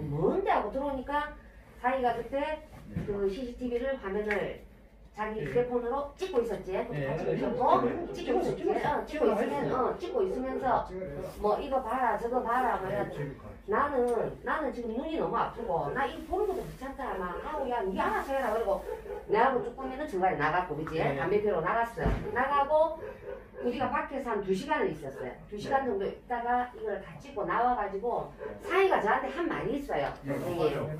뭔데 하고 들어오니까 자기가 그때 그 CCTV를 화면을 자기 휴대폰으로 찍고 있었지. 네, 같이 네, 있었고 네, 찍고 있었지. 어, 찍고 있으면 어, 찍고 있으면서 뭐 이거 봐라 저거 봐라 뭐 이래. 나는 나는 지금 눈이 너무 아프고 나 이거 보는 것도 귀찮다 막 하고 야니 알아서 해라 그러고 내하고 쭈꾸미는 중간에 나갔고 그지? 네. 담배 피러 나갔어 나가고 우리가 밖에서 한 두 시간을 있었어요. 두 시간 정도 있다가 이걸 다 찍고 나와가지고 사이가 저한테 한 말이 있어요. 선생님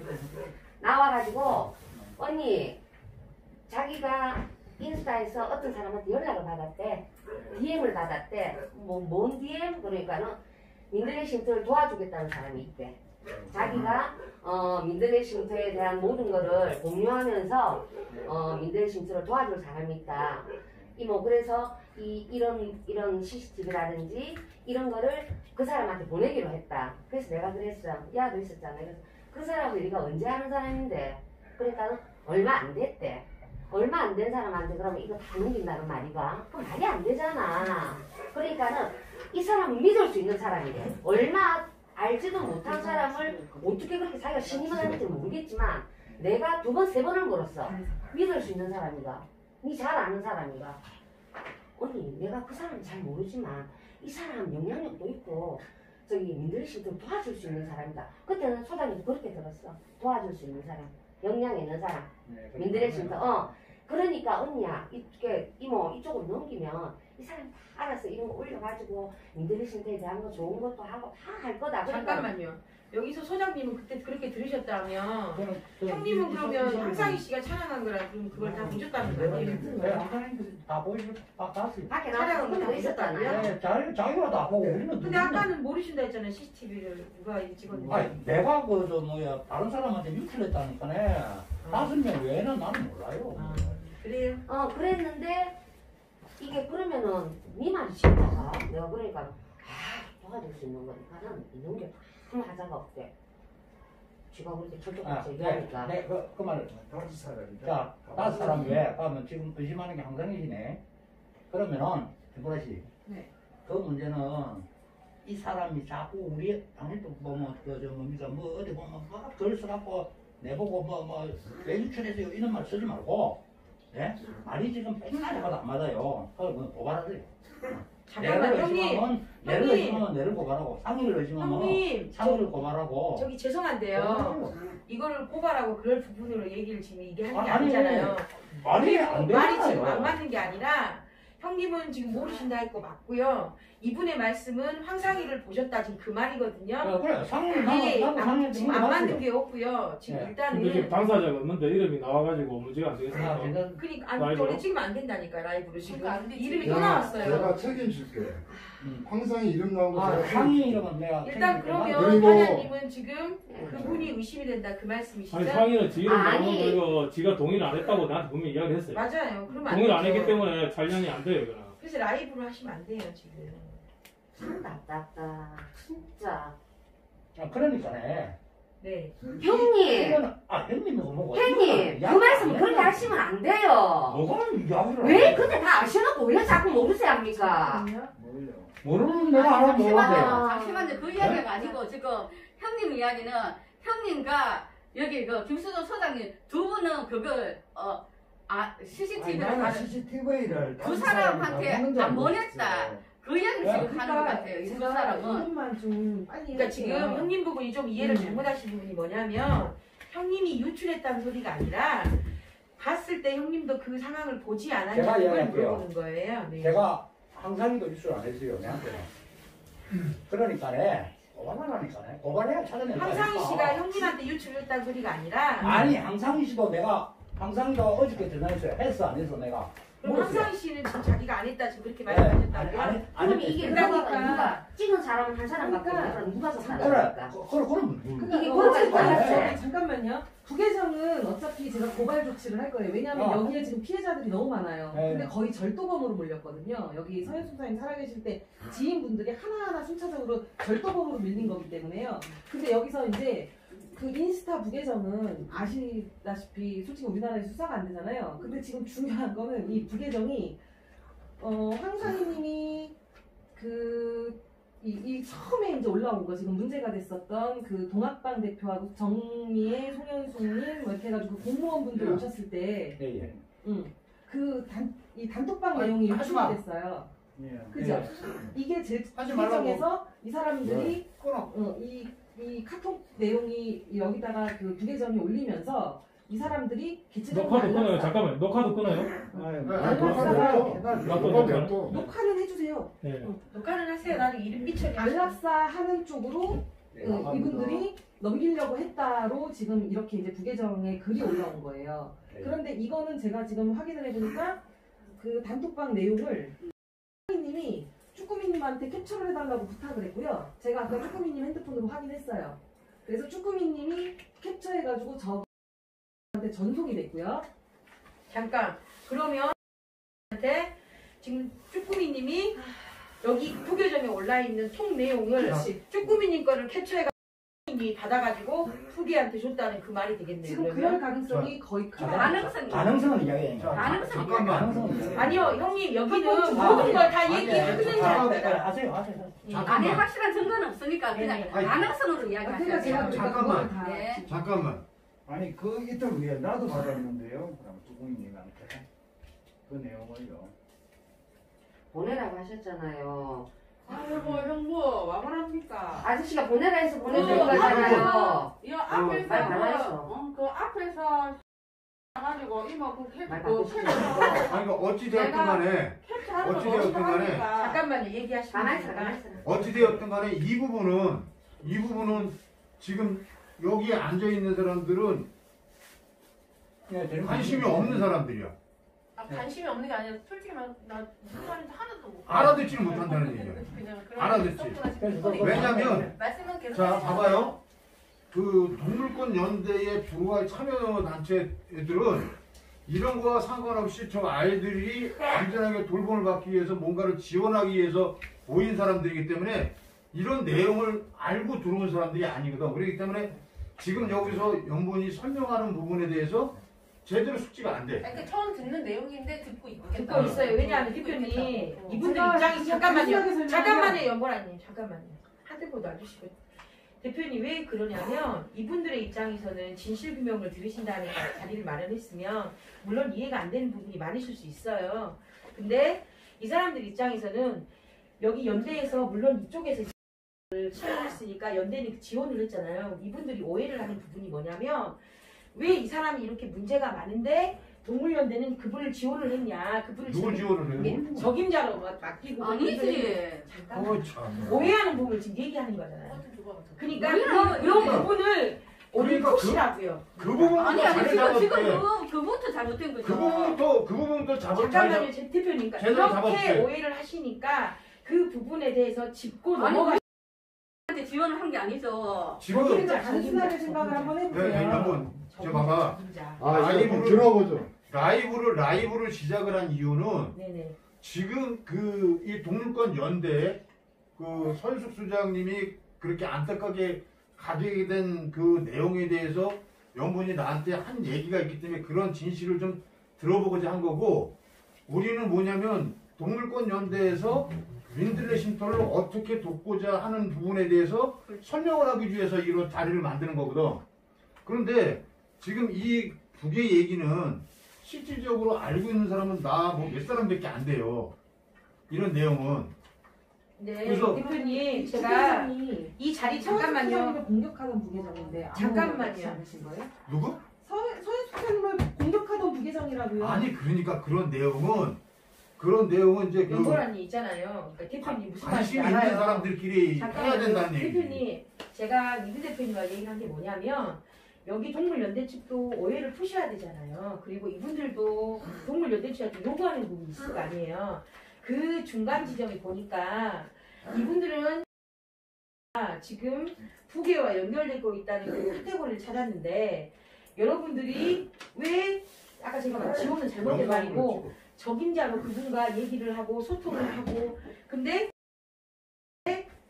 나와가지고 언니 자기가 인스타에서 어떤 사람한테 연락을 받았대? DM을 받았대. 뭐 뭔 DM 그러니까는 민들레 쉼터를 도와주겠다는 사람이 있대. 자기가 어, 민들레 쉼터에 대한 모든 거를 공유하면서 어, 민들레 쉼터를 도와줄 사람이 있다. 이뭐 그래서 이 이런 이런 CCTV라든지 이런 거를 그 사람한테 보내기로 했다. 그래서 내가 그랬어. 야너 있었잖아. 그래서 그 사람은 우리가 언제 하는 사람인데. 그러니까 얼마 안 됐대 얼마 안 된 사람한테 그러면 이거 다 넘긴다는 말이가 그 말이 안 되잖아. 그러니까는 이 사람은 믿을 수 있는 사람이래 얼마 알지도 못한 사람을 어떻게 그렇게 자기가 신임을 하는지 모르겠지만 내가 두 번 세 번을 물었어. 믿을 수 있는 사람이가. 니 잘 아는 사람이가. 언니 내가 그 사람 잘 모르지만 이 사람 영향력도 있고 저기 민들씨도 도와줄 수 있는 사람이다. 그때는 소장님도 그렇게 들었어. 도와줄 수 있는 사람. 역량 있는 사람. 민들의 쉼터 어 그러니까 언니야 이게 이모 이쪽으로 넘기면 이 사람 다 알아서 이런 거 올려가지고 민들의 쉼터에 대한 거 좋은 것도 하고 다 할 거다 그러니까 잠깐만요. 여기서 소장님은 그때 그렇게 들으셨다면 그럼 형님은 그러면 황상희 씨가 찬양한 거라 그럼 그걸 다 보셨다는 거 아니에요? 네, 항상 다 보이고 다 봤어요. 밖에 촬영은 나와서 다 그거 있었잖아요 보셨다고요? 네, 자, 자기가 다 보고 우리는 근데 아까는 모르신다 했잖아요. CCTV를 누가 찍었는지. 아니 내가 그저 뭐야 다른 사람한테 유출했다니까네 다섯 명 외에는 나는 몰라요. 아, 그래요? 어 그랬는데 이게 그러면은 니 말이 진짜가 내가 그러니까 아 도와줄 수 있는 거니까는 이런 게 아무 하자가 없대 쥐가 그렇게 아, 철저같이 네, 얘기하니까 네, 그, 그 말을. 다섯. 자, 다섯 사람 외에 그러면 지금 의심하는 게 항상이시네. 그러면은 김보라 씨. 네. 그 문제는 이 사람이 자꾸 우리 당신도 보면 그 저 뭡니까 뭐 어디 보면 막 글 써갖고 내보고 뭐 뭐 왜 유출했어요 이런 말 쓰지 말고 예 말이 지금 백날 해봐도 안 맞아요. 그걸 뭐 고발하세요. 잠깐만 내를 형님, 의심하면 내를 형님. 의심하면 내를 고발하고 상의를 의심하면 형님, 상의를 저, 고발하고 저기 죄송한데요. 이거를 고발하고 그럴 부분으로 얘기를 지금 이게 하는 게 아니, 아니잖아요. 말이 안 말이 지금 안 되잖아요. 맞는 게 아니라 형님은 지금 모르신다 했고 맞고요. 이분의 말씀은 황상희를 보셨다 지금 그 말이거든요. 어, 그래 나도 안- 상의를 지금 안 맞는 게 없고요. 지금 네. 일단은 근데 지금 당사자가 없는데 이름이 나와가지고 문제가 안 아, 되겠습니까? 괜찮- 그러니까 아니 라이브로? 원래 찍으면 안 된다니까 라이브로 지금 그러니까 안 되지. 이름이 또 나왔어요. 제가 책임질게. 음. 황상이 이름 나온 거 아, 제가 상의 책임질게. 이름은 내가 일단 책임질게. 그러면 그리고- 사장님은 지금 그분이 의심이 된다 그 말씀이시죠? 아니 상의는 지 이름 나오는 아니. 거고 지가 동의를 안 했다고 나한테 분명히 이야기를 했어요. 맞아요. 그러면 안 동의를 안 되죠. 했기 때문에 촬영이 안 돼요 이거는. 그래서 라이브로 하시면 안 돼요 지금. 참 답답다 진짜 아, 그러니까네. 네. 형님 이거는 아 형님이 뭐고? 형님 그 말씀 그렇게 하시면 안 돼요 뭐가 이야기를 왜 해? 근데 다 아셔놓고 왜 자꾸 모르세요 합니까 뭘요? 모르는 내가 알아 잠시만요. 뭐가 잠시만요. 그 이야기가 아니고 지금 형님 이야기는 형님과 여기 그 김수정 소장님 두 분은 그걸 어, 아, 아니, CCTV를 나는 받은 CCTV를 그 사람한테 안 보냈다. 그 이야기를 야, 지금 하는 것 같아요. 이 두 사람은. 좀 빨리 그러니까 지금 해주세요. 형님 보고 좀 이해를 음. 잘못하신 부분이 뭐냐면 형님이 유출했다는 소리가 아니라 봤을 때 형님도 그 상황을 보지 않았냐 제가 그걸. 물어보는 거예요. 네. 제가 항상이도 입술 안 했어요 내한테는. 그러니까네 고발하라니까네. 고발해야 찾아낸다. 황상희 씨가 형님한테 유출했다는 소리가 아니라 아니 항상이 씨도 내가 항상이가 어저께 전화했어요. 했어 안 했어 내가. 그럼 물었어요. 황상희 씨는 지금 자기가 안 했다 지금 그렇게 네, 말씀하셨다고요? 아니 아니 그럼 이게. 누가 그러니까. 누가 찍은 사람은 한 사람 밖에 그러니까. 없으면 누가 그래 줬다니까 그- 그래 그럼 그러니까 이게 어, 그렇지 잠깐만요. 않았어요. 잠깐만요. 부계정은 어차피 제가 고발 조치를 할 거예요. 왜냐하면 어. 여기에 지금 피해자들이 너무 많아요. 네. 근데 거의 절도범으로 몰렸거든요. 여기 서현 수사님 살아계실 때 지인분들이 하나하나 순차적으로 절도범으로 밀린 거기 때문에요. 근데 여기서 이제 그 인스타 부계정은 아시다시피 솔직히 우리나라에 수사가 안 되잖아요. 근데 지금 중요한 거는 이 부계정이 어, 황상희님이 그 이, 이 처음에 이제 올라온 거 지금 문제가 됐었던 그 동학방 대표하고 정미애, 송현숙님 뭐 이렇게 해가지고 공무원분들 예. 오셨을 때, 예, 예. 응, 그 단, 이 단톡방 아니, 내용이 하지 마. 유출이 됐어요. 예. 그죠? 이게 제 하지 말라고. 규정에서 이 사람들이 끊어. 어, 이, 이 카톡 내용이 여기다가 그 부계정이 올리면서 이 사람들이 개체적으로 녹화도 끊어요. 잠깐만. 녹화도 끊어요. 녹화. 냅둬. 녹화 냅둬. 녹화는 해주세요. 네. 녹화는 하세요. 나는 이름 삐처리. 안락사 하는 쪽으로 네, 어, 이분들이 넘기려고 했다로 지금 이렇게 이제 부계정에 글이 올라온 거예요. 네. 그런데 이거는 제가 지금 확인을 해보니까 그 단톡방 내용을 쭈꾸미님한테 캡처를 해달라고 부탁을 했고요. 제가 아까 쭈꾸미님 핸드폰으로 확인했어요. 그래서 쭈꾸미님이 캡처해가지고 저한테 전송이 됐고요. 잠깐. 그러면 한테 지금 쭈꾸미님이 여기 부교점에 올라 있는 통 내용을. 쭈꾸미님 거를 캡처해가 지고 이 받아가지고 후기한테 줬다는 그 말이 되겠네요. 지금 그러면. 그럴 가능성이 거의 크다. 가능성이 가능성은 이야기해. 자, 가능성이 잠깐만. 가능성은 아니요, 형님 여기는 모든 걸다 아니, 얘기하는 아니, 겁니다. 하세요, 하세요. 예. 안에 잠깐만. 확실한 증거는 없으니까 그냥 네. 아니, 가능성으로 그러니까. 그러니까 잠깐만. 다 네. 잠깐만. 아니 그 이틀 후에 나도 받았는데요. 그럼 두공님한테 그 내용을요. 보내라고 하셨잖아요. 아이고 형부 와보랍니까? 아저씨가 보내라 해서 보내준 어, 거잖아요. 이 앞에서 말 그. 어, 그 앞에서 가지고 이모 그 캡, 말그 바꾸시죠. 캡처 아니 그 어찌 되었든 간에 캡처하는 거 어찌되었든 간에 하니까 잠깐만요, 얘기하시면 가만히 있어, 됩니다. 가만히 있어. 어찌 되었든 간에 이 부분은 이 부분은 지금 여기에 앉아 있는 사람들은 예, 되는 관심이. 없는 사람들이야. 아, 관심이 없는 게 아니라 솔직히 말, 나 무슨 말인지 하나도 못 알아듣지는 못한다는 얘기야. 그냥 그런 알아듣지. 왜냐면 말씀은 계속 자 봐봐요. 그 동물권 연대에 들어와 참여 단체 애들은 이런 거와 상관없이 저 아이들이 안전하게 돌봄을 받기 위해서 뭔가를 지원하기 위해서 모인 사람들이기 때문에 이런 내용을 알고 들어온 사람들이 아니거든. 그렇기 때문에 지금 여기서 연본이 설명하는 부분에 대해서 제대로 숙지가 안 돼. 아니, 그 처음 듣는 내용인데 듣고 있겠다. 듣고 있어요. 왜냐하면 듣고 대표님. 어. 이분들 제가 입장이 잠깐만요. 간단하게 잠깐만요, 연보라님. 잠깐만요. 한대보도 놔주시고. 대표님 왜 그러냐면 이분들의 입장에서는 진실 규명을 들으신다는 자리를 마련했으면 물론 이해가 안 되는 부분이 많으실 수 있어요. 근데 이 사람들 입장에서는 여기 연대에서 물론 이쪽에서 지원했으니까 연대는 지원을 했잖아요. 이분들이 오해를 하는 부분이 뭐냐면 왜 이 사람이 이렇게 문제가 많은데 동물연대는 그분을 지원을 했냐? 그분을 누굴 지원- 지원을 해? 예, 적임자로 막 맡기고 아니지. 잠깐 어, 참. 오해하는 부분을 지금 얘기하는 거잖아요. 그러니까 오해는 그런 그러니까. 부분을 오늘 그러니까 그- 푸시라고요. 그 부분부터 아니 아니 잘 지금 잡았대. 지금 그 그부터 잘못된 거죠. 그 부분부터 그 부분부터 잡을 잘 잡. 잠깐만요, 제 대표님. 그러니까 제대로 그렇게 잡아주세요. 오해를 하시니까 그 부분에 대해서 짚고 아니 넘어가. 우리한테 지원을 한 게 아니죠. 지금 적임자 단순하게 생각을 한번 네, 네, 해보세요. 한번 저 봐봐. 아, 이거 좀 들어보죠. 라이브를 라이브를 시작을 한 이유는 네네. 지금 그 이 동물권 연대 그 서윤숙 수장님이 그렇게 안타깝게 가게 된 그 내용에 대해서 연분이 나한테 한 얘기가 있기 때문에 그런 진실을 좀 들어보고자 한 거고 우리는 뭐냐면 동물권 연대에서 민들레 쉼터를 어떻게 돕고자 하는 부분에 대해서 설명을 하기 위해서 이런 자리를 만드는 거거든. 그런데 지금 이 북의 얘기는 실질적으로 알고 있는 사람은 나 뭐 몇 사람밖에 안 돼요. 이런 내용은 네, 그래서- 대표님 제가 부계정이 이 자리 잠깐만요. 잠깐만요. 공격하던 부계정인데 아무 잠깐만요. 않으신 거예요? 누구? 서현숙사님을 공격하던 부계정이라고요. 아니 그러니까 그런 내용은 그런 내용은 이제 그 연보라니 있잖아요. 그러니까 대표님 무슨 말인지 관심 있는 알아요. 사람들끼리 해야 잠깐만요. 된다는 얘기. 대표님, 제가 이분 대표님과 얘기한 게 뭐냐면 여기 동물연대 측도 오해를 푸셔야 되잖아요. 그리고 이분들도 동물연대 측한테 요구하는 부분이 있을 거 아니에요. 그 중간 지점에 보니까 이분들은 지금 부계와 연결되고 있다는 그 카테고리를 찾았는데 여러분들이 왜 아까 제가 말 지원은 잘못된 말이고 적임자로 그분과 얘기를 하고 소통을 하고 근데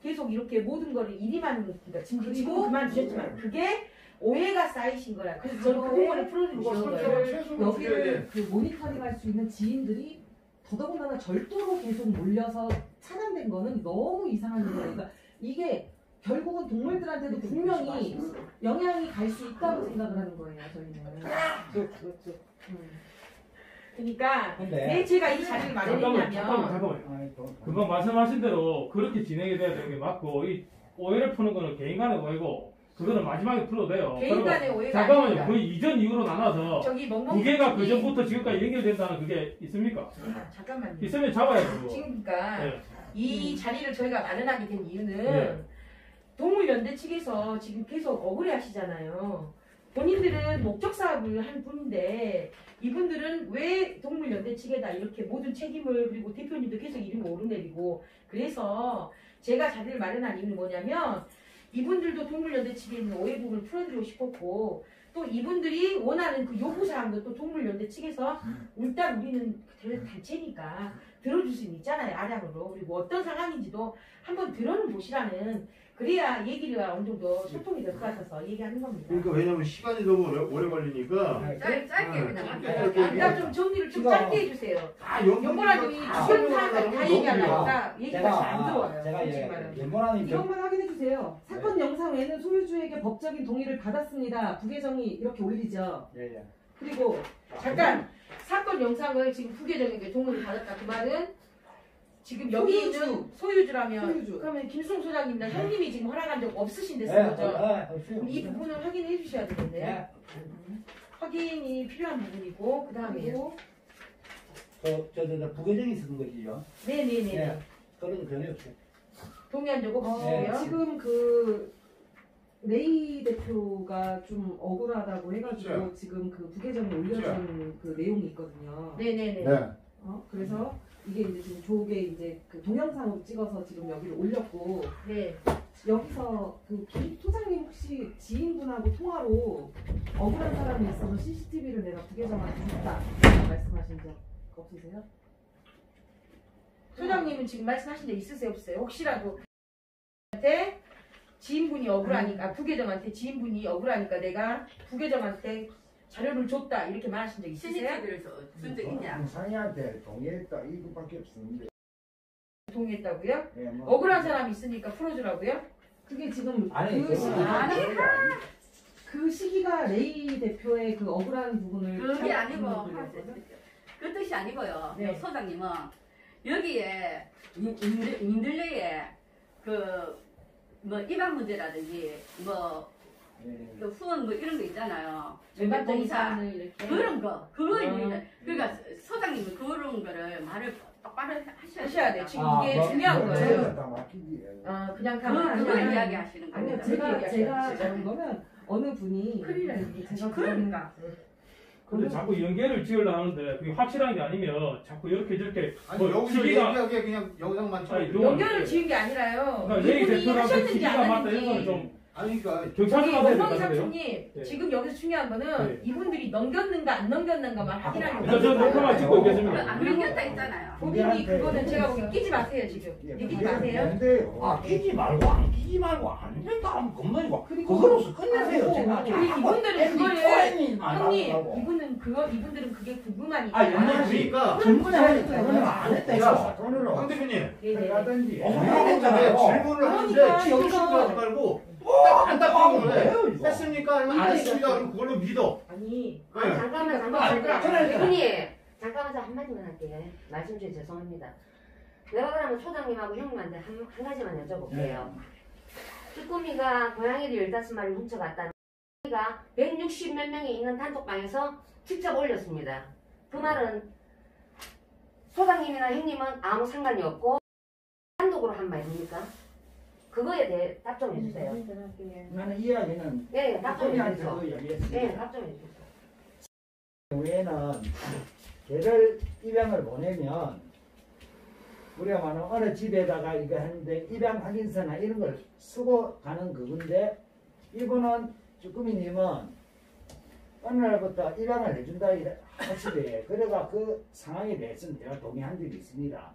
계속 이렇게 모든 거를 일임하는 그러니까 지금 지금 그만두셨지만 그게 오해가 쌓이신 거야. 그래서 저는 그 부분을 그거 거예요. 여기를 그 모니터링할 수 있는 지인들이 더더군다나 절도로 계속 몰려서 차단된 거는 너무 이상한 일이에요. 그러니까 이게 결국은 동물들한테도 분명히 영향이 갈 수 있다고 생각을 하는 거예요. 저희는. 음. 그러니까 왜 제가 이 자리를 잠깐만, 잠깐만, 마련했냐면 잠깐만. 금방 말씀하신 대로 그렇게 진행이 돼야 되는 게 맞고 이 오해를 푸는 거는 개인 간의 오해고 그거는 마지막에 풀어도 돼요. 개인 그리고 간의 오해가 잠깐만요. 아닙니다. 그 이전 이후로 나눠서 저기 멍멍이 개가 그 전부터 지금까지 연결된다는 그게 있습니까? 아, 잠깐만요. 있으면 잡아야죠. 그거. 지금 그러니까 네. 이 자리를 저희가 마련하게 된 이유는 네. 동물연대 측에서 지금 계속 억울해 하시잖아요. 본인들은 목적 사업을 한 분인데 이분들은 왜 동물연대 측에다 이렇게 모든 책임을 그리고 대표님도 계속 이름을 오르내리고 그래서 제가 자리를 마련한 이유는 뭐냐면 이분들도 동물연대 측에 있는 오해 부분을 풀어드리고 싶었고 또 이분들이 원하는 그 요구사항도 또 동물연대 측에서 일단 우리는 그 단체니까 들어줄 수는 있잖아요 아량으로. 그리고 어떤 상황인지도 한번 들어는 보시라는 그래야 얘기가 어느 정도 소통이 될 것 같아서 얘기하는 겁니다. 그러니까 왜냐면 시간이 너무 오래, 오래 걸리니까 짧, 짧게 아, 그냥 짧게 할게요. 짧게 아까 좀 정리를 좀 짧게 해주세요. 다 연결이 연보라님이 다 사람들 하려면 다 너무 얘기하려니까 얘기가 잘 안 들어와요. 제가 솔직히 예, 말하면. 연보라님 저- 이것만 확인해 주세요. 사건 영상 외에는 소유주에게 법적인 동의를 받았습니다. 부계정이 이렇게 올리죠. 예, 예. 그리고 잠깐 사건 영상을 지금 부계정에게 동의를 받았다 그 말은 지금 여기 소유주. 있는 소유주라면 소유주. 그러면 김승 소장님이나 형님이 지금 허락한 적 없으신데 예, 쓴 거죠? 예, 없어요. 그럼 이 부분을 확인해 주셔야 되겠네요. 예. 확인이 필요한 부분이고 그 다음에요. 저, 저, 저, 저 부계정이 쓰는 것이죠. 네네네. 예. 그런 거 전혀 없어요. 동의한 적 어, 없으시고요. 지금 그 레이 대표가 좀 억울하다고 해가지고 그렇죠. 지금 그 부계정에 올려진 그 내용이 있거든요. 네네네. 어, 그래서 이게 이제 지금 조개 이제 그 동영상으로 찍어서 지금 여기를 올렸고 네. 여기서 그김 소장님 혹시 지인분하고 통화로 억울한 사람이 있어서 CCTV를 내가 부계정한테 줬다 이렇게 말씀하신 적 없으세요? 소장님은 지금 말씀하신 적 있으세요 없으세요? 혹시라도 한테 지인분이 억울하니까 부계정한테 지인분이 억울하니까 내가 부계정한테 자료를 줬다 이렇게 말하신 적 있으세요? CCTV를 준적 있냐? 상이한테 동의했다 이거밖에 없었는데. 동의했다고요? 예, 뭐. 억울한 사람이 있으니까 풀어주라고요? 그게 지금 아니, 그 그건 시기가 아니, 그 시기가 레이 대표의 그 억울한 부분을 그게 잘 아니고. 그 뜻이 아니고요. 네. 소장님은 여기에 민- 민들- 민들레에 그 뭐 입안 문제라든지 뭐 예. 그 후원 뭐 이런 거 있잖아요. 사안을 이렇게 그런 거 그거에 아, 대해 그러니까 소장님은 그런 거를 말을 똑바로 하셔야 하셔야 돼요. 지금 아, 이게 뭐, 중요한 뭐, 거예요. 제가 다 맡기지. 어, 그냥 그, 가만 그걸 아니야. 이야기하시는 겁니다. 제가 그렇게 제가. 적은 거면 어느 분이 큰일. 제가 그러니까. 근데 자꾸 연계를 지으려 하는데 그게 확실한 게 아니면 자꾸 이렇게 저렇게 아니 뭐 여기서 시기가- 얘기하게 그냥 영상만 아니, 찍어 연결을 지은 게 아니라요. 그러니까 이분이 대표랑 그 하셨는지 안 맞다 이런 거는 했는지. 좀 아니 그러니까 경찰서 원망이 될것 같은데요? 삼촌님 네. 지금 여기서 중요한 거는 네. 이분들이 넘겼는가 안 넘겼는가만 확인하는 그러니까 저 거예요. 녹화만 찍고 있겠습니다. 안 넘겼다 했잖아요. 본인이 그거는 제가 보기엔 끼지 마세요 지금. 예, 끼지 마세요. 근데요. 아, 끼지 말고, 안 끼지 말고, 안 된다 하면. 그리고- 그거로서 끝내세요. 제가. 그리고 이분들은 그거를 형님. 이분은 그거 이분들은 그게 궁금하니까. 아, 연말 그러니까 전부 다 그거는 안 했다 야, 이거. 돈으로 황 대표님 네네. 어, 물어보는데 했잖아요. 질문을 하는데 그러니까 지금 하지 말고 뭐, 딱 거를 뭐예요, 이거? 했습니까? 아니면 안 했습니다. 그럼 그걸로 믿어. 아니 아, 잠깐만, 그러니까 잠깐만. 그거 전화했잖아. 대표님, 잠깐만 저 한마디만 할게요. 말씀 주셔서 죄송합니다. 내가 그러면 소장님하고 형님한테 한, 한 가지만 여쭤볼게요. 쭈꾸미가 고양이를 15마리를 훔쳐갔다는 가 160 몇 명이 있는 단톡방에서 직접 올렸습니다. 그 말은 소장님이나 형님은 아무 상관이 없고 단독으로 한 말입니까? 그거에 대해 답 좀 해주세요. 나는 이야기는 네, 답 좀 해주세요. 소장님한테도 네, 이야기했습니다. 답 좀 해주세요. 외에는 개를 입양을 보내면 우리가 말하는 어느 집에다가 이거 하는데 입양 확인서나 이런 걸 쓰고 가는 그건데 이분은 쭈꾸미님은 어느 날부터 입양을 해준다 이래 하시대 그래가 그 상황에 대해서는 제가 동의한 적이 있습니다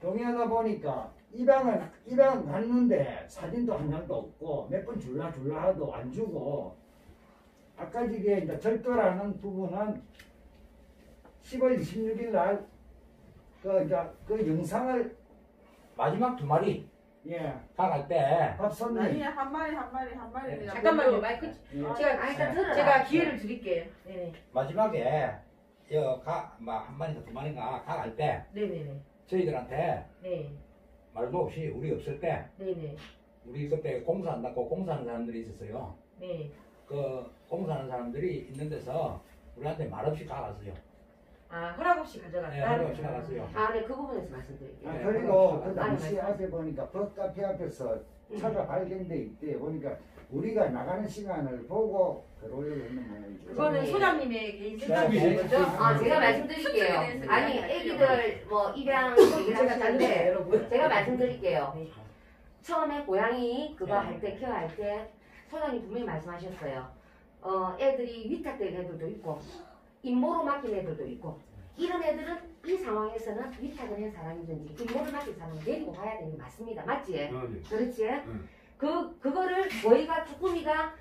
동의하다 보니까 입양을 입양 갔는데 사진도 한 장도 없고 몇 번 줄라 줄라 하도 안 주고 아까 이게 이제 절도라는 부분은 10월 26일 날그 이제 그 영상을 마지막 두 마리 예 가갈 때 아니 한 마리 한 마리 한 마리 그냥 잠깐만요. 마이크 예. 제가 아, 일단 들어라. 제가 기회를 드릴게요. 네. 마지막에 여가한 마리인가 두 마리인가 가갈 때 네네네. 저희들한테 네. 말도 없이 우리 없을 때 네네. 우리 그때 공사한다고 공사하는 사람들이 있었어요. 네. 그 공사하는 사람들이 있는 데서 우리한테 말없이 가갔어요. 아 허락 없이 가져갔다. 네, 허락 없이 가갔어요. 아, 네, 그 부분에서 말씀드릴게요. 아, 네, 그리고 그 아니, 당시 말씀- 앞에 보니까 법카페 앞에서 차가 발견돼 있대 보니까 우리가 나가는 시간을 보고 그러려고 했는 모양이죠. 그거는 네. 소장님의 개인 네, 생각이신 네. 거죠? 아, 제가 말씀드릴게요. 아니. 애기들 뭐 입양 얘기를 여러분. 제가 말씀드릴게요. 네. 처음에 고양이 그거 네. 할 때, 케어 할 때, 소장님 분명히 말씀하셨어요. 어, 애들이 위탁된 애들도 있고, 임모로 맡긴 애들도 있고, 이런 애들은 이 상황에서는 위탁을 한 사람이든지, 임모를 맡긴 사람을 데리고 가야 되는 게 맞습니다. 맞지? 어, 네. 그렇지? 응. 그, 저희가 쭈꾸미가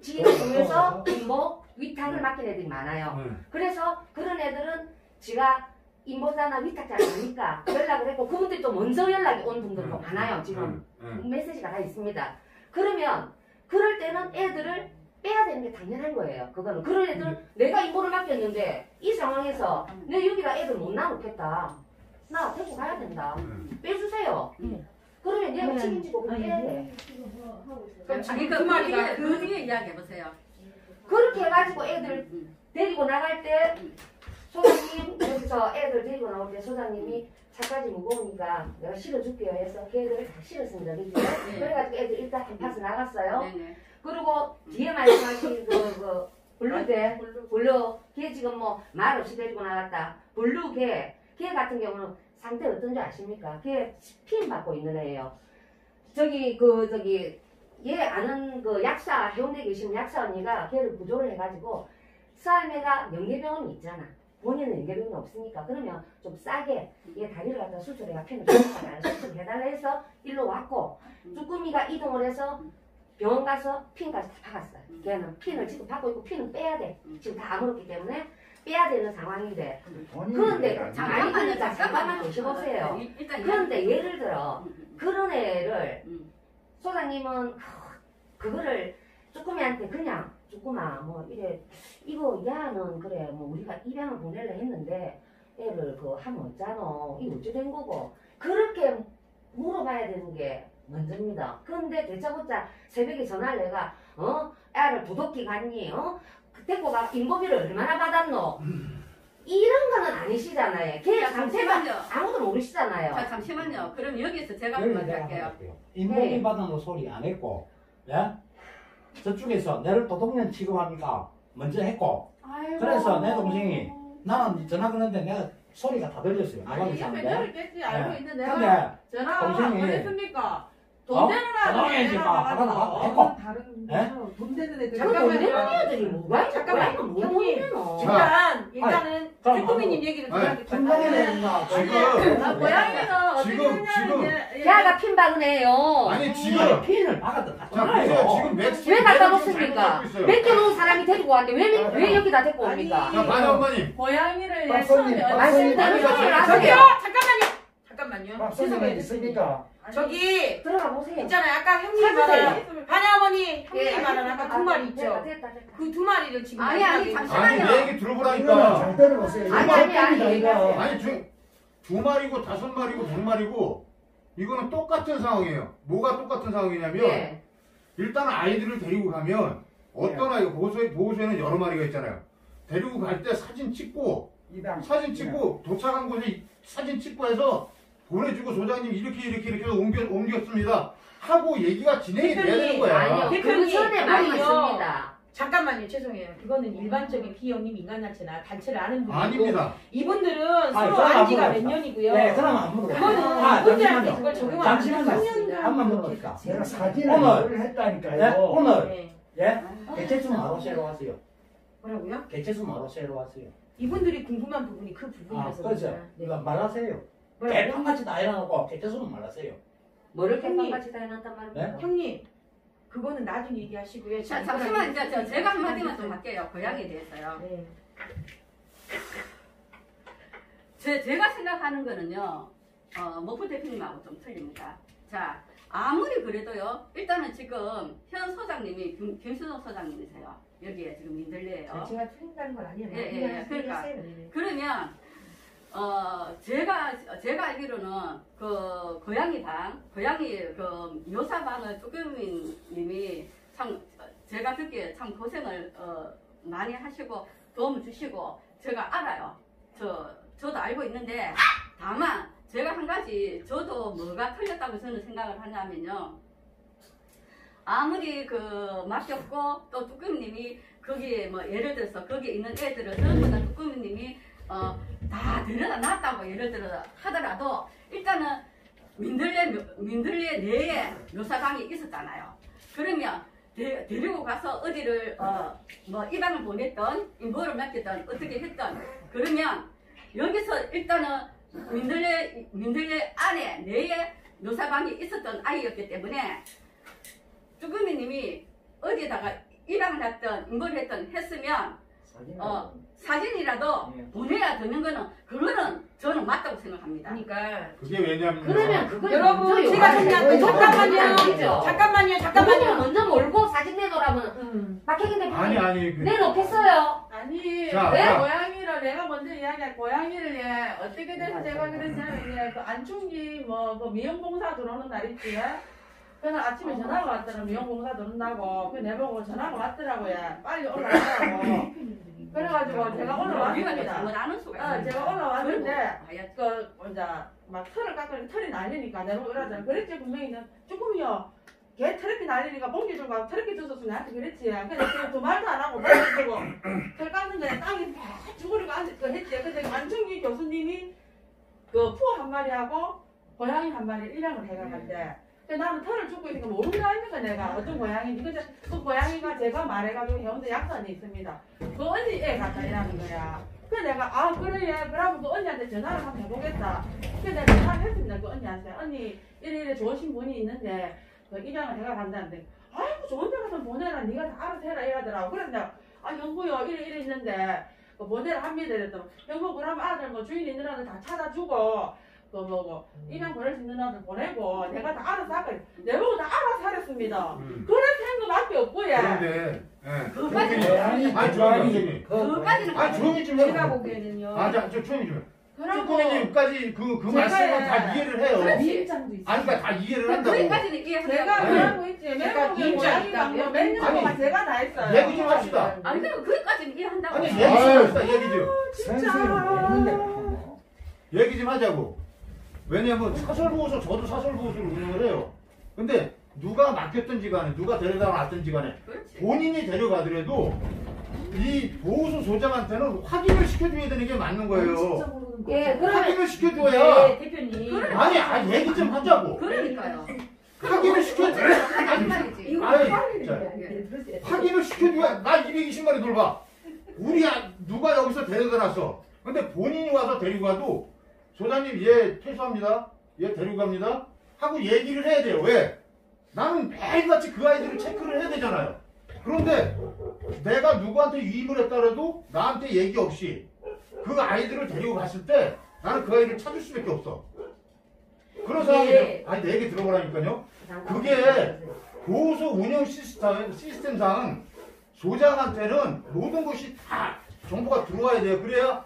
지인을 통해서 임모 위탁을 맡긴 애들이 많아요. 네. 그래서 그런 애들은 지가 인보자나 위탁자 아니니까 연락을 했고 그분들이 또 먼저 연락이 온 분들도 응. 많아요 지금 응, 응. 메시지가 다 있습니다 그러면 그럴 때는 애들을 빼야 되는 게 당연한 거예요 그거는 그런 애들 은 내가 인보를 맡겼는데 이 상황에서 내 여기다 애들 못 놔놓겠다 나 데리고 가야 된다 응. 빼주세요 네. 그러면 내가 네. 책임지고 그렇게 해야 돼 그럼 아니 지금 그그 마리가 그 뒤에 이야기해 보세요. 그렇게 해가지고 애들 데리고 나갈 때 소장님 여기서 애들 데리고 나올 때 소장님이 차까지 무거우니까 내가 실어줄게요 해서 걔들을 다 실었습니다. 그죠? 네. 그래가지고 애들 일단 한 팥을 나갔어요. 네 네. 그리고 뒤에 말씀하신 그, 그 블루개 블루 걔 지금 뭐 말 없이 데리고 나갔다. 블루개 걔 같은 경우는 상태 어떤지 아십니까? 걔 핀 박고 있는 애예요. 저기 그 저기 얘 아는 그 약사 해운대 계시는 약사 언니가 걔를 구조를 해가지고 쌀매가 연계병원이 있잖아. 본인은 연계병원이 없으니까 그러면 좀 싸게 얘 다리를 갖다 핀을 줬다가 수술해달라 해서 일로 왔고 쭈꾸미가 이동을 해서 병원 가서 핀까지 다 박았어요. 걔는 핀을 지금 받고 있고 핀은 빼야 돼. 지금 다 아물었기 때문에 빼야 되는 상황인데. 그런데 잠깐만요. 잠깐만요, 일단 그런데 이야기- 예를 들어 음, 그런 애를 음, 소장님은 그거를 쭈꾸미한테 그냥 쭈꾸마 뭐 이래 이거 야는 그래 뭐 우리가 입양을 보내려 했는데 애를 그 하면 어쩌노? 이거 어찌 된 거고? 그렇게 물어봐야 되는 게 먼저입니다. 그런데 대짜고짜 새벽에 전화를 내가 어? 애를 부덕기 갔니? 어 데리고 가 인보비를 얼마나 받았노 이런 거는 아니시잖아요. 걔 자, 상태가 잠시만요. 아무도 모르시잖아요. 자 잠시만요. 그럼 여기서 제가 한마디 내가 할게요. 할게요. 인복이 네. 받아놓은 소리 안 했고, 예? 저쪽에서 내를 도둑년 취급하니까 먼저 했고, 그래서 내 동생이 나는 전화 그랬는데 내가 소리가 다 들렸어요. 나가기 아니 전에. 배달을 깼지 알고 네. 있는데 내가 근데 전화가 동생이- 보냈습니까? 어? 돈 되는 전화해 애들 봐. 하나 나가 했고. 다른 예? 돈 되는 애들 잠깐만. 이런 애들이 뭐가 잠깐만. 형님. 일단 일단은 그럼 쭈꾸미님 얘기를 아니, 들어야겠다. 분명히는 지금 아, 고양이는 어떻게 지금, 지금. 했냐면 걔가 핀 박은 애요. 아니 지금 아니, 핀을 박았던 자 보세요 같잖아요. 지금 맥스 왜 갖다 놓습니까? 맡겨놓은 사람이 데리고 왔는데 왜, 왜 여기다 데리고 옵니까? 자 어머님 고양이를 박사님, 처음에 박사님, 말씀대로 아니, 소리를 아니, 저기요 하세요. 잠깐만요. 죄송해요. 있으니까 저기 들어가 보세요. 있잖아요. 아까 형님. 말한 반야어머니 형님 예, 말한 아까 두 마리 있죠. 됐다, 됐다, 됐다. 그두 마리를 지금 아니, 아니, 잠시만요. 아니 내 얘기 들어보라니까 잘 들어보세요. 아니, 아니, 아니, 이거. 아니 두, 두 마리고 다섯 마리고 백 마리고 이거는 똑같은 상황이에요 뭐가 똑같은 상황이냐면 예. 일단 아이들을 데리고 가면 어떤 아이가 보호소에, 보호소에는 여러 마리가 있잖아요 데리고 갈 때 사진 찍고. 사진 찍고 도착한 곳에 사진 찍고 해서 보내주고 소장님 이렇게 이렇게 이렇게 해서 옮겨, 옮겼습니다 하고 얘기가 진행이 돼야 되는 거야 아니요. 그 대표님, 전에. 있습니다. 잠깐만요. 죄송해요. 그거는 일반적인 비영님 인간단체나 단체를 아는 분이고 아닙니다 이분들은 서로 그럼 안 지가 안몇 물어봤다. 년이고요. 네, 그럼 안 물어봐. 그거는 아, 이분들한테 잠시만요. 그걸 적용하면 잠시만요. 안 됩니다. 한번 물어볼까? 내가 사진을 오늘. 했다니까요. 네, 오늘 네. 예? 개체수 뭐로 세로 왔어요? 뭐라고요? 개체수 뭐로 세로 왔어요? 이분들이 궁금한 부분이 그 아, 부분이라서 그렇죠. 네. 이거 말하세요. 개판같이 다 해놔놓고 개체수는 말하세요. 뭐를 형님. 깻빵같이 다 해놨단 말입니까? 네? 형님, 그거는 나중에 얘기하시고요. 자, 잠시만 이제 저, 제가 한마디만. 좀 할게요. 고양이에 대해서요. 네. 제, 제가 생각하는 거는요, 어, 목포 대표님하고 좀 틀립니다. 자, 아무리 그래도요, 일단은 지금 현 소장님이 김, 김수동 소장님이세요. 여기에 지금 민들레예요. 제가 틀린다는 건 아니에요. 예, 예, 예. 그러니까. 네. 그러면 어 제가 제가 알기로는 그 고양이 방 고양이 그 묘사 방을 쭈꾸미 님이 참 제가 듣기에 참 고생을 어 많이 하시고 도움을 주시고 제가 알아요. 저 저도 알고 있는데 다만 제가 한 가지 저도 뭐가 틀렸다고 저는 생각을 하냐면요. 아무리 그 맡겼고 또 쭈꾸미 님이 거기에 뭐 예를 들어서 거기에 있는 애들을 전부 다 쭈꾸미 님이 어다 데려다 놨다고 예를 들어 하더라도 일단은 민들레 묘- 민들레 내에 묘사방이 있었잖아요. 그러면 데, 데리고 가서 어디를 어 뭐 입양을 보냈던 인보를 맡겼던 어떻게 했던 그러면 여기서 일단은 민들레 민들레 안에 내에 묘사방이 있었던 아이였기 때문에 쭈꾸미님이 어디에다가 입양을 했던 인보를 했던 했으면 사진 어. 사진이라도 예. 보내야 되는 거는 그거는 저는 맞다고 생각합니다. 그러니까 그게 왜냐면 그러면 그걸 여러분, 먼저 제가 요구하는 생각해요. 거예요. 잠깐만요. 잠깐만요, 그거는 잠깐만요. 먼저 몰고 사진 내놓으라면 음. 박혜긴 대표님 아니 아니 그, 내놓겠어요. 아니 자, 내 자. 고양이를 내가 먼저 이야기할 고양이를 예 어떻게 돼서 제가 그랬냐면 예, 그 안충기 뭐그 미용공사 들어오는 날 있지 예? 그날 아침에 전화가 왔더라 미용공사 들어온다고 그 내보고 전화가 왔더라고요. 빨리 올라가라고. 그래가지고 제가 올라왔습니다. 아는 수가 어. 제가 올라왔는데 그 이제 막 털을 깎으니 털이 날리니까 내가 그러잖아 그랬지 분명히 조금이요. 걔 트래피 날리니까 봉지 좀 가고 트래피 줬었으면 나한테 그랬지. 근데 지금 두 말도 안 하고 봉지 주고 털 깎는 거에 땅에 막 죽으리고 앉아 그 했지. 근데 안충기 교수님이 그 푸어 한 마리 하고 고양이 한 마리 입양을 해가는데 근데 나는 털을 죽고 모르는 거 아닙니까 내가. 어떤 고양이인지. 근데 그 고양이가 제가 말해가지고 해운대 약산에 있습니다. 그 언니 애 같다 이라는 거야. 그래서 내가 아 그래. 그러면 그 언니한테 전화를 한번 해보겠다. 그래서 내가 전화를 했습니다. 그 언니한테. 언니 이래 이래 좋으신 분이 있는데 그 입양을 해가 간다는데 아이고 좋은 데 가서 보내라. 네가 다 알아서 해라. 이러더라고. 그래서 내가 아 형부요. 이래 이래 있는데 그 보내라 합니다. 이랬더니 형부 그러면 아들 뭐 주인 아들 다 찾아주고 그 뭐고 입양 보낼 수 있는 아들 보내고 내가 다 알아서 하고 내보고 다 알아서 하랬습니다 음. 그렇게 한 거밖에 없고 예 그런데 예. 그거까지 고양이 아니 조용히 좀 그거까지는 아 조용히 좀 제가 해봐 보기에는요. 아저 조용히 좀 그러고 쭈꾸미님까지 그, 그 말씀은 예. 다 이해를 해요 있어요. 아니 그러니까 다 이해를 한다고 거기까지는 이해한다고. 제가 아니. 그러고 있지 맨날 있다고요? 뭐몇 년 동안 아니. 제가 다 했어요 얘기 좀 합시다 아니 그럼 거기까지는 이해한다고. 아니 얘기 좀 합시다 얘기 좀 뭐. 얘기 좀 하자고. 왜냐면 사설보호소 저도 사설보호소를 운영을 해요. 근데 누가 맡겼든지 간에 누가 데려다 놨든지 간에 그렇지. 본인이 데려가더라도 이 보호소 소장한테는 확인을 시켜줘야 되는 게 맞는 거예요. 예, 그러면 확인을 시켜줘야 네, 대표님. 아니 아니 얘기 좀 하자고. 그러니까요. 확인을 시켜줘야 하지 말이지. 이거 아이, 확인을 자. 확인을 시켜줘야 나 220마리 돌봐. 우리 아- 누가 여기서 데려다 놨어. 근데 본인이 와서 데리고 가도 소장님 얘 퇴소합니다. 얘 데리고 갑니다. 하고 얘기를 해야 돼요. 왜? 나는 매일같이 그 아이들을 체크를 해야 되잖아요. 그런데 내가 누구한테 위임을 했더라도 나한테 얘기 없이 그 아이들을 데리고 갔을 때 나는 그 아이를 찾을 수밖에 없어. 그런 상황이 예. 아니 내 얘기 들어보라니까요. 그게 보호소 운영 시스템, 시스템상 소장한테는 모든 것이 다 정보가 들어와야 돼요. 그래야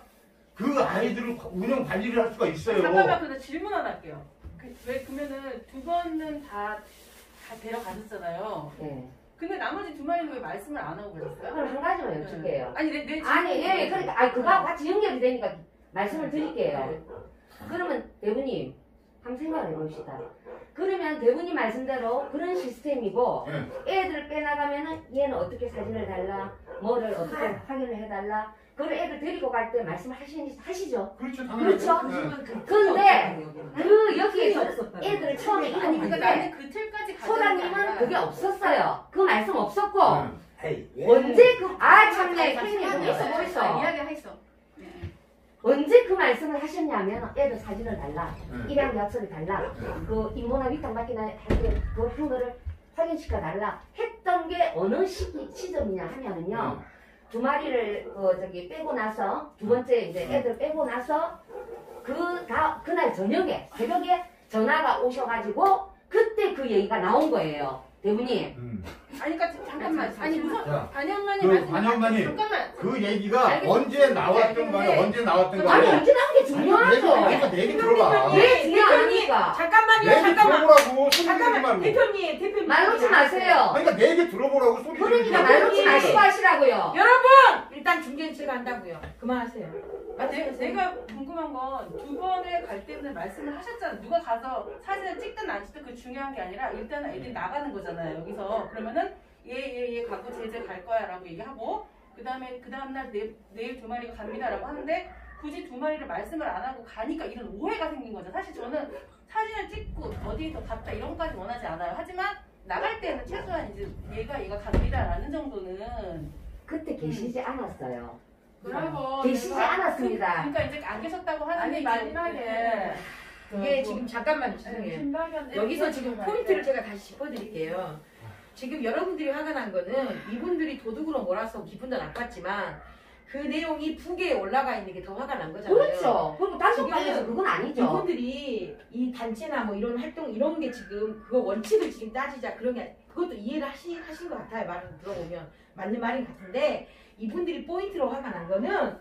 그 아이들을 운영 관리를 할 수가 있어요. 잠깐만 근데 질문 하나 할게요 그, 왜 그러면은 두 번은 다, 다 데려가셨잖아요 예. 근데 나머지 두 마리는 왜 말씀을 안 하고 그랬어요? 그럼 한 가지만 여쭐게요. 아니 내, 내 아니, 질문이 예, 예, 그러니까, 아, 그거하고 같이 연결이 되니까 네. 말씀을 드릴게요. 그러면 대부님, 한번 생각을 해봅시다. 그러면 대부님 말씀대로 그런 시스템이고, 예. 애들 빼나가면은 얘는 어떻게 사진을 달라, 뭐를 어떻게 확인을 해달라, 그걸 애들 데리고 갈 때 말씀을 하시, 하시죠. 그렇죠, 당연히. 그렇죠. 예. 근데, 그, 여기에 애들을 처음에 아니 입양할 그러니까 때, 나는 그 틀까지 게 소장님은 그게 없었어요. 그 말씀 없었고, 에이, 왜? 언제 그, 아, 참네, 선생님 좀 있어 아, 보이소. 이야기했어. 예. 언제 그 말씀을 하셨냐면 애들 사진을 달라 예. 입양 약서를 달라 그 인모나 위탁 맡기나 할때 그한 거를 확인시켜 달라 했던 게 어느 시기 시점이냐 하면은요 두 마리를 그 저기 빼고 나서 두 번째 이제 애들 빼고 나서 그 다 그날 저녁에 새벽에 전화가 오셔가지고 그때 그 얘기가 나온 거예요 대부님 음. 아니 그러니까 잠깐만 아니 무슨 자, 반영만이 그 반영만이 잠깐만 그 얘기가 알겠습니다. 언제 나왔던 알겠는데 언제 나왔던 아니 간에 언제 나온 게 아니, 중요하죠 내가 내 얘기 들어봐. 왜 중요합니까 잠깐만요. 내 얘기 잠깐만. 들어보라고 소리 지르지 잠깐만. 말고. 대표님, 대표님. 말 놓지 마세요 아니, 그러니까 내 얘기 들어보라고 소리 지르지 그러니까 말고. 말 놓지 마시고 하시라고요 여러분! 일단 중재인 제가 한다고요. 그만하세요. 아, 제, 제가 궁금한 건 두 번에 갈 때는 말씀을 하셨잖아요. 누가 가서 사진을 찍든 안 찍든 그 중요한 게 아니라 일단은 애들이 나가는 거잖아요. 여기서 그러면은 얘얘 얘 가고 제제 갈 거야라고 얘기하고 그 다음에 그 다음 날 내, 내일 두 마리가 갑니다라고 하는데 굳이 두 마리를 말씀을 안 하고 가니까 이런 오해가 생긴 거죠. 사실 저는 사진을 찍고 어디서 갔다 이런 것까지 원하지 않아요. 하지만 나갈 때는 최소한 이제 얘가 얘가 갑니다라는 정도는 그때 계시지 않았어요 그러고 계시지 내가- 않았습니다. 그러니까 이제 안 계셨다고 하는데 아니, 마지막에 이게 지금 잠깐만요. 죄송해요. 신박연 여기서 지금 포인트를 제가 다시 짚어드릴게요. 지금 여러분들이 화가 난 거는 이분들이 도둑으로 몰아서 기분도 나빴지만 그 내용이 북에 올라가 있는 게 더 화가 난 거잖아요. 그렇죠 그리고 지금 그건 아니죠 이분들이 이 단체나 뭐 이런 활동 이런 게 지금 그거 원칙을 지금 따지자 그런 게 그것도 이해를 하시, 하신 것 같아요 말을 들어보면 맞는 말인 것 같은데 이분들이 포인트로 화가 난 거는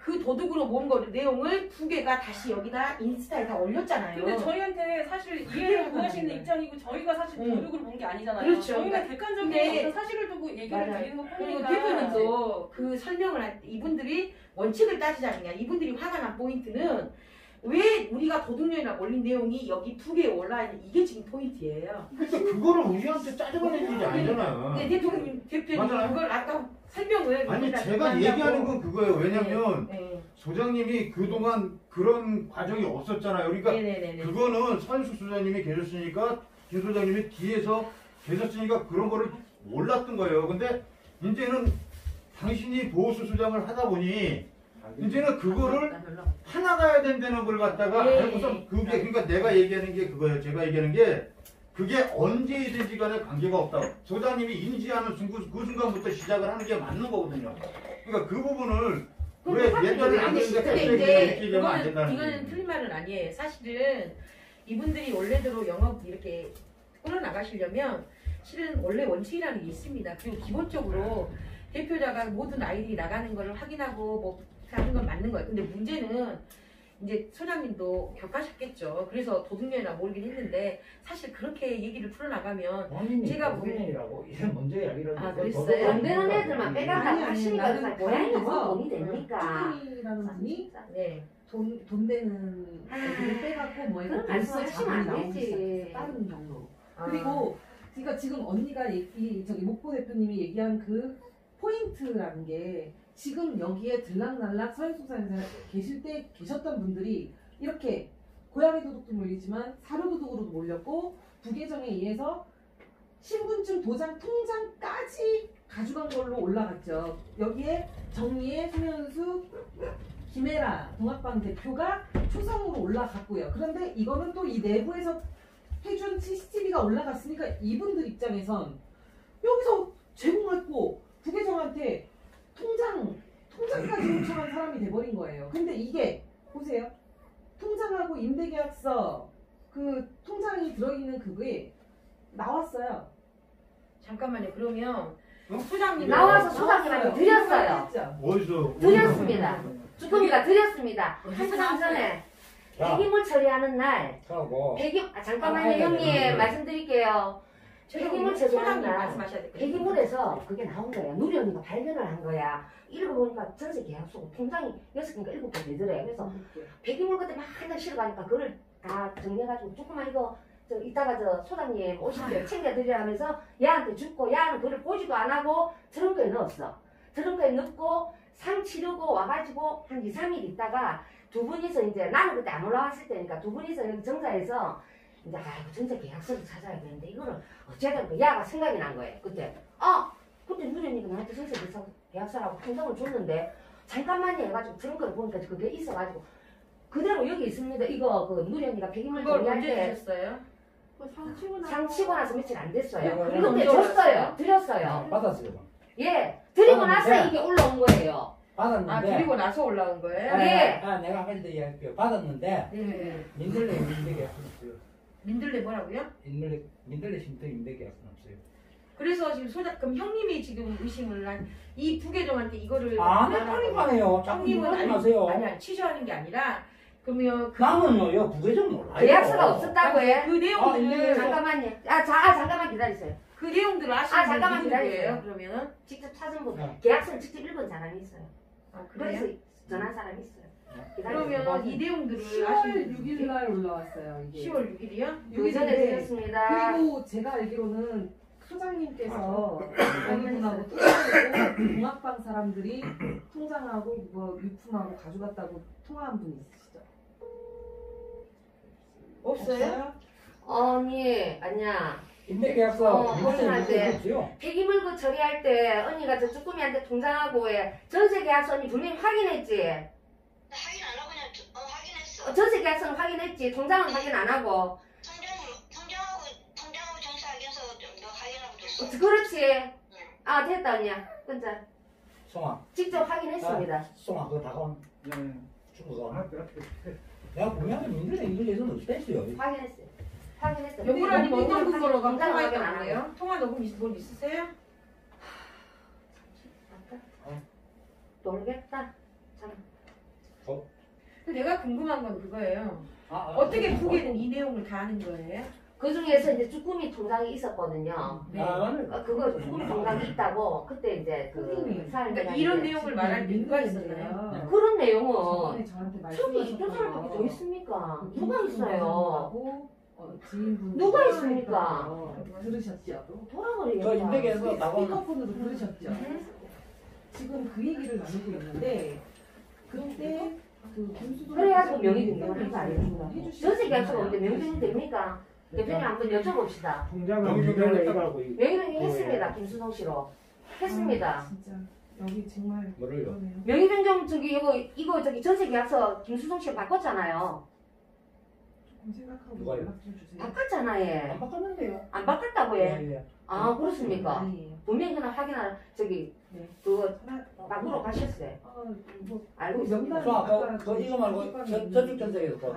그 도둑으로 모은 거 내용을 두 개가 다시 여기다 인스타에 다 올렸잖아요. 근데 저희한테 사실 이해를 구하시는 입장이고 저희가 사실 응. 도둑을 본게 아니잖아요. 그렇죠. 저희가 객관적인 근데- 어떤 사실을 두고 얘기를. 드리는 것 그리고 뿐이니까. 대표님도 그 설명을 할 때 이분들이 원칙을 따지자느냐 이분들이 화가 난 포인트는 왜 우리가 도둑년이라고 올린 내용이 여기 두 개에 올라있는 이게 지금 포인트예요. 근데 그거를 우리한테 짜증내는 일이 아니잖아요. 근데 대표님, 대표님 맞아요. 그걸 아까 설명을 아니 우리가 제가. 얘기하는 건 그거예요. 왜냐면 네, 소장님이 그동안 그런 과정이 없었잖아요. 그러니까 네, 네, 네, 네. 그거는 선수 소장님이 계셨으니까 김 소장님이 뒤에서 계셨으니까 그런 거를 몰랐던 거예요. 근데 이제는 당신이 보호수 소장을 하다 보니 이제는 그거를 파나가야 된다는 걸 갖다가 예, 알고서 예. 그게 그러니까 내가 얘기하는 게 그거예요. 제가 얘기하는 게 그게 언제든지 간에 관계가 없다. 소장님이 인지하는 순간 그 순간부터 시작을 하는 게 맞는 거거든요. 그러니까 그 부분을 왜 옛날에 안 갑자기 이렇게 얘기하면 안 이거는 된다는 이거는 거예요. 틀린 말은 아니에요. 사실은 이분들이 원래대로 영업 이렇게 끌어 나가시려면 실은 원래 원칙이라는 게 있습니다. 그리고 기본적으로 대표자가 모든 아이들이 나가는 걸 확인하고 뭐 하는 건 맞는 거예요. 근데 문제는 이제 소장님도 겪으셨겠죠. 그래서 도둑년이라 모르긴 했는데 사실 그렇게 얘기를 풀어나가면 본인이 제가 도둑년이라고 이런 먼저 이야기를 아, 그랬어요? 안 되는 애들만 아니, 아니, 하시니까 고양이가 거기서 돈이 됩니까 쭈꾸미라는 분이 네. 돈, 돈 되는 애들을 빼갖고 뭐 벌써 말씀 하시면 안 되지. 다른 경로. 아, 그리고 그러니까 지금 언니가 이, 이 저기 목포 대표님이 얘기한 그 포인트라는 게 지금 여기에 들락날락 서해수산에 계실 때 계셨던 분들이 이렇게 고양이 도둑도 몰리지만 사료 도둑으로도 몰렸고 부계정에 의해서 신분증 도장 통장까지 가져간 걸로 올라갔죠. 여기에 정리의 송현수 김혜라 동학방 대표가 초성으로 올라갔고요. 그런데 이거는 또 이 내부에서 해준 CCTV가 올라갔으니까 이분들 입장에선 여기서 제공했고 부계정한테 통장 통장까지 요청한 사람이 돼버린 거예요. 근데 이게 보세요. 통장하고 임대계약서 그 통장이 들어있는 그게 나왔어요. 잠깐만요. 그러면 어? 소장님 나와서 소장님한테 드렸어요. 어디서 드렸습니다. 쭈꾸미가 드렸습니다. 어, 한 시간 전에 자, 폐기물 처리하는 날 하고 폐기 아, 잠깐만요 아, 네, 형님 네, 네. 말씀드릴게요. 폐기물 말씀하셔야 거예요. 폐기물에서 그게 나온 거야. 누리 언니가 발견을 한 거야. 읽어보니까 전세 계약서고 통장이 여섯 개인가 일곱 개 되더래. 그래서 폐기물 그때 막 한달 실어가니까 그걸 다 정리해가지고 조금만 이거 저 이따가 저 소장님 오실 때 챙겨드리라 하면서 얘한테 줬고 얘는 그걸 보지도 안 하고 트렁크에 넣었어. 트렁크에 넣고 상 치르고 와가지고 한 2, 3일 있다가 두 분이서 이제 나는 그때 안 올라왔을 때니까 두 분이서 여기 정사에서 이제 아이고 전세 계약서를 찾아야 되는데 이거를 어째든 그 야가 생각이 난 거예요. 그때 아 그때 누리 언니가 나한테 전세 계약서- 계약서라고 통장을 줬는데 잠깐만요 해가지고 트렁크를 보니까 그게 있어가지고 그대로 여기 있습니다. 이거 그 누리 언니가 폐기물 그걸 정리할 언제 때 주셨어요? 상 치고 나서 며칠 안 됐어요. 근데 언제 줬어요. 드렸어요. 받았어요. 예. 드리고 나서 이게 올라온 거예요. 받았는데 아 드리고 나서 올라온 거예요? 아, 예. 아, 내가 한 가지 더 이야기할게요. 받았는데 네. 민들레 없어요. 민들레 뭐라고요? 민들레 민들레 쉼터 임대 계약은 없어요. 그래서 지금 소장 그럼 형님이 지금 의심을 한이 부계정한테 이거를 안 했다니까요. 자꾸 형님은 아니, 마세요. 아니 아니 취소하는 게 아니라 그러면 그, 나는요, 부계정 몰라요. 계약서가 없었다고 해. 그 내용들을 아, 네. 잠깐만요. 아, 자, 아, 잠깐만 기다리세요. 그 내용들을 아시는 아, 잠깐만 분이 기다리세요. 그러면은 직접 찾은 분, 네. 계약서를 직접 읽은 사람이 있어요. 아, 그래요? 그래서 전한 사람이 있어요. 그러면 이 내용들을 10월 아시는 6일 날 올라왔어요. 이게. 10월 6일이요? 그 전에 드렸습니다. 그리고 제가 알기로는 소장님께서 어머님하고 통화하고 공학방 사람들이 통장하고 뭐 유품하고 가져갔다고 통화한 분이 있으시죠? 없어요? 언니, 아니야. 임대 계약서 어, 확인할 없어요. 폐기물고 처리할 때 언니가 저 쭈꾸미한테 통장하고 왜 전세 계약서 언니 분명히 확인했지? 확인 안 하고 그냥 어, 확인했어. 어, 전세 계약서는 확인했지. 통장은 확인 안 하고. 통장 통장하고 통장하고 정사하면서 너 확인하고 줬어. 어, 그렇지. 아, 됐다, 언니야. 끊자. 송아, 직접 확인했습니다. 송아 그거 다가온 네. 중국어. 내가 분명히 민들레 임대 계약은 없댔어요. 확인했어요. 확인했어요. 여보라님 근거로 통장은 통화하게 확인 안 하고. 나네요? 통화 녹음 있, 돈 있으세요? 모르겠다. 참. 근데 내가 궁금한 건 그거예요. 아, 아, 어떻게 아, 부계는 이 내용을 다 아는 거예요? 그 중에서 이제 쭈꾸미 통장이 있었거든요. 네. 아, 어, 그거 쭈꾸미 통장이 있다고 그때 이제 그 선생님, 그러니까 이런 내용을 말할 이유가 있었나요? 그런 내용은 저기 있던 사람밖에 더 있습니까? 누가 있어요? 어, 지인분 누가 있습니까? 들으셨죠? 돌아버리겠다. 저 계약서 나가온 스피커폰으로 들으셨죠? 지금 그 얘기를 나누고 있는데 그때 그 김수도 그래가지고 명의 아닙니까? 해주시지 전세 계약서가 않나요? 없는데 명의 변경 됩니까? 대표님 한번 여쭤봅시다. 여기 있다고 이- 명의 변경 했습니다. 김수동 씨로. 했습니다. 아, 진짜 여기 정말 뭐를요? 그러네요. 명의 변경 저기 이거 이거 저기 전세 계약서 김수동 씨가 바꿨잖아요. 조금 생각하고 누가요? 연락 좀 주세요. 바꿨잖아요. 안 얘. 바꿨는데요. 안 바꿨다고 해. 예, 예. 아 그렇습니까? 아니에요. 분명히 그날 확인하러 저기 네. 그거 하나 막으로 가셨어요. 어, 뭐 알고 몇 있습니다. 달- 송아, 그, 그 이거 말고 저- 저축 전세계도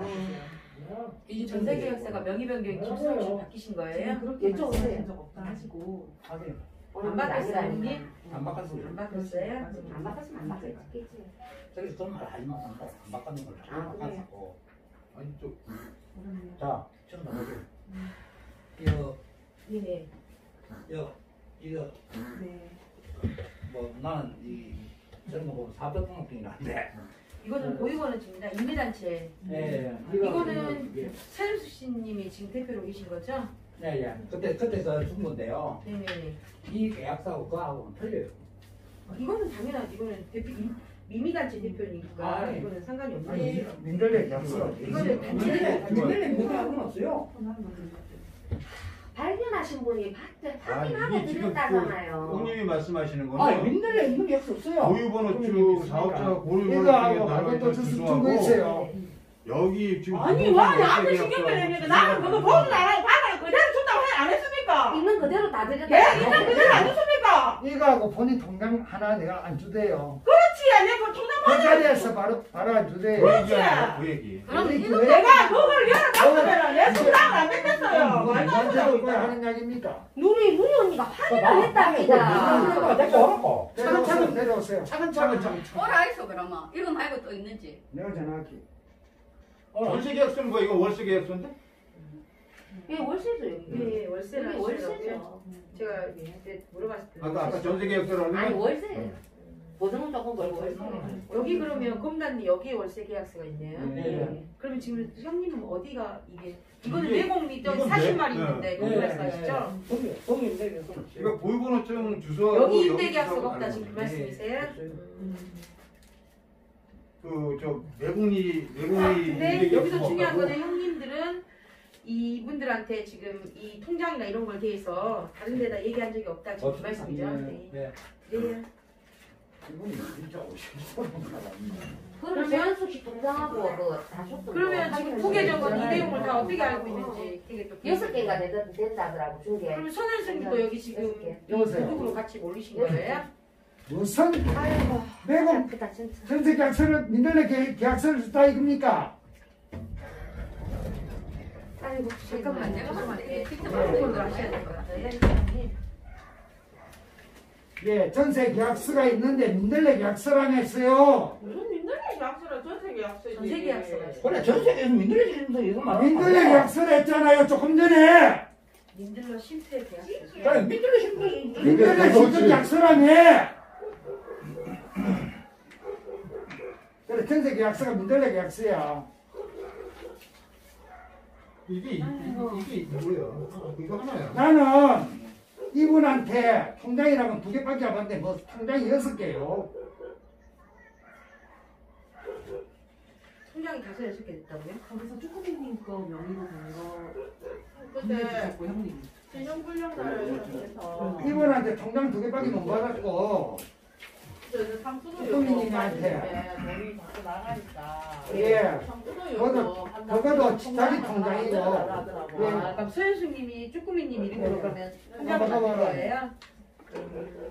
이 전세 계약서가 명의 변경이 김수영 씨 바뀌신 거예요? 그렇게 여쭤보세요. 말씀하신 적 없다 하시고 확인. 안 아니라니까. 형님? 안 바꿨어요. 안 바꿨어요? 안 바꿨으면 안 바꿨겠지. 저기서 그런 말 하지 마. 안 바꿨는 걸 아, 안 그래요? 바꿨고. 아니 저 그러네요. 자, 지금 나보세요. 이거, 예. 이거, 이거, 네. 뭐 나는 이 저런 거 보면 사업자 등록증이라는데. 이거는 보육원은 집니다. 임대단체. 예, 이거는 예, 차윤수 씨님이 지금 대표로 계신 거죠? 예, 예. 그때 그때 그준 건데요. 네네. 이 계약서하고 그하고는 틀려요. 이거는 당연하지. 이거는 대표 임- 미미단체 대표니까 아, 예. 이거는 상관이 없는 아니 거예요. 민들레 계약서 이거는 단체 민들레 민들레는 없어요. 발견하신 분이 봤대 아, 확인하고 드렸다잖아요. 형님이 말씀하시는 아, 거는 민들레 있는 계약서 없어요. 보유번호증 사업자 보유번호증에 이거하고 나와 하고 있는 또 주소 주소하고. 여기 지금 아니 와 나한테 신경 쓰는데 나는 그거 보도 안 하고 받아 그대로 준다고 해- 안 했습니까? 있는 그대로 다 예? 드렸다. 있는 그대로 안 줬습니까? 이거하고 본인 통장 하나 내가 안 주대요. 그렇지 내가 통장 그 자리에서 바로 바로 안 주대요. 그 얘기 아니야 그 얘기 그럼 이거 내가 그걸 열어봤으면 내 통장을 안 뺏겼어요 완전히 뭐 하는 이야기입니까? 누리 누리 언니가 확인을 했답니다. 오라고. 차근차근 내려오세요. 차근차근 차근 오라 있어 그러면 이거 말고 또 있는지 내가 전화할게. 전세 계약서는 뭐야 이거 월세 계약서인데? 예, 월세죠. 예, 여기 하시더라고요. 월세죠. 제가 그때 물어봤을 때 아까 아까 월세. 전세 계약서라는 아니 게 월세. 보증은 조금 걸고 월세. 여기 그러면 검단이 여기에 월세 계약서가 있네요. 네. 그러면 지금 형님은 어디가 이게 이거는 이게- 내공이 좀 이건 40마리 내- 있는데 네. 그거 말씀하시죠? 동의 동의 내려서. 이거 보유번호증 주소하고 여기 임대 여기 계약서가 주소하고 없다 지금 그 다른 말씀이세요? 그저 내공리 내공리 아, 근데 임대 여기서 중요한 없다고? 거는 형님들은 이분들한테 지금 이 통장이나 이런 걸 대해서 다른 데다 얘기한 적이 없다 지금 그 말씀이죠? 네. 네. 네. 이분이 진짜 오시는 그럼 조현숙 씨 통장하고 그다 줬던 그러면 거 지금 확인해서 부계정은 이 내용을 다 어떻게 알고 어, 있는지 되게 또 여섯 개가 된다, 된다더라고 중개. 그러면 손현승님도 여기 지금 여섯 개. 이 도둑으로 같이 몰리신 거예요? 무슨 아이고 매국 아프다 진짜. 전세 계약서를 민들레 계- 계약서를 줬다 이겁니까? 아이고 잠깐만 내가 하셔야 될 것 같아요. 예, 전세 계약서가 있는데 민들레 계약서라면서요. 무슨 민들레 계약서라 전세 계약서지. 전세 계약서가 원래 전 세계에서 민들레 계약서 이거 말하는 민들레 계약서를 했잖아요, 조금 전에. 민들러 심폐 계약서. 자, 민들레 신고 민들레 신청 계약서라며. 그래, 전세 계약서가 민들레 계약서야. 이게 이-? 이거 하나야. 나는 이분한테 통장이라면 두 개밖에 안 봤는데 뭐 통장이 여섯 개요. 통장이 다섯 여섯 개 됐다고요? 거기서 쭈꾸미님 거 명의로 된거 그때 고 형님. 진영불량자에서 이분한테 통장 두 개밖에 못 받았고, 저 상수도 쭈꾸미님한테. 돈이 자꾸 나가니까. 예. 상수도 그것도- 요거 그것도 자기 통장이고. 예. 아, 그럼 서현숙님이 쭈꾸미님 이름으로 네. 그러면 한번 통장을 받은 해봐라. 거예요?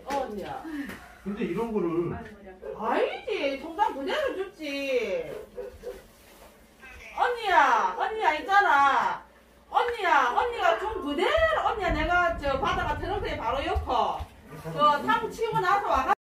어디야? 근데 이런 거를 아니지 통장 그대로 줬지 언니야 언니야 있잖아 언니야 언니가 준 그대로 언니야 내가 저 바다가 트렁크에 바로 옆어 그탕 치고 나서 와가